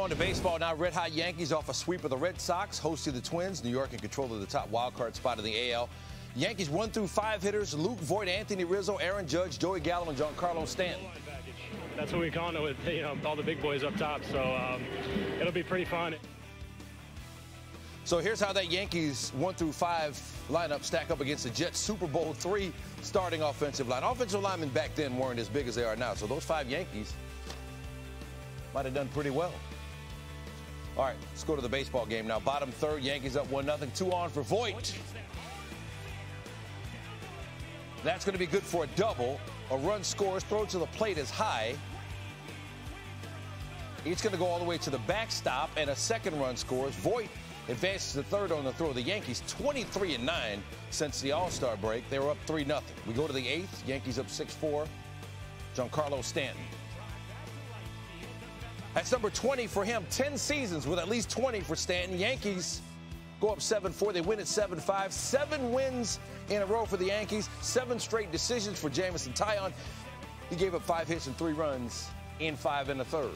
on to baseball now. Red Hot Yankees off a sweep of the Red Sox, hosting the Twins. New York in control of the top wild card spot in the AL. Yankees one through five hitters: Luke Voit, Anthony Rizzo, Aaron Judge, Joey Gallo, and Giancarlo Stanton. That's what we call it with you know all the big boys up top. So um, it'll be pretty fun. So here's how that Yankees one through five lineup stack up against the Jets Super Bowl three starting offensive line. Offensive linemen back then weren't as big as they are now. So those five Yankees might have done pretty well. All right, let's go to the baseball game now. Bottom third, Yankees up 1 0. Two on for Voit. That's going to be good for a double. A run scores, throw to the plate is high. It's going to go all the way to the backstop, and a second run scores. Voit advances to third on the throw. The Yankees 23 and 9 since the All Star break. They were up 3 0. We go to the eighth. Yankees up 6 4. Giancarlo Stanton. That's number 20 for him. 10 seasons with at least 20 for Stanton. Yankees go up 7 4. They win at 7 5. Seven wins in a row for the Yankees. Seven straight decisions for Jameson Taillon. He gave up five hits and three runs in five and a third.